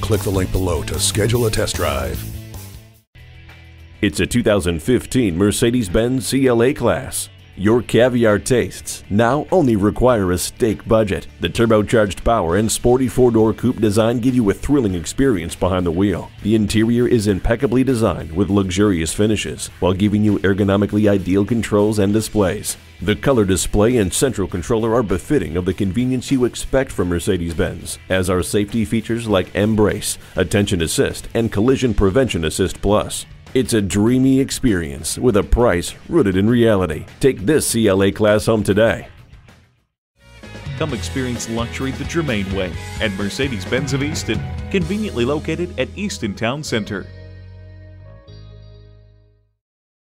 Click the link below to schedule a test drive. It's a 2015 Mercedes-Benz CLA class. Your caviar tastes now only require a steak budget. The turbocharged power and sporty four-door coupe design give you a thrilling experience behind the wheel. The interior is impeccably designed with luxurious finishes while giving you ergonomically ideal controls and displays. The color display and central controller are befitting of the convenience you expect from Mercedes-Benz, as are safety features like mbrace, attention assist, and collision prevention assist plus. It's a dreamy experience with a price rooted in reality. Take this CLA class home today. Come experience luxury the Germain way at Mercedes Benz of Easton, conveniently located at Easton Town Center.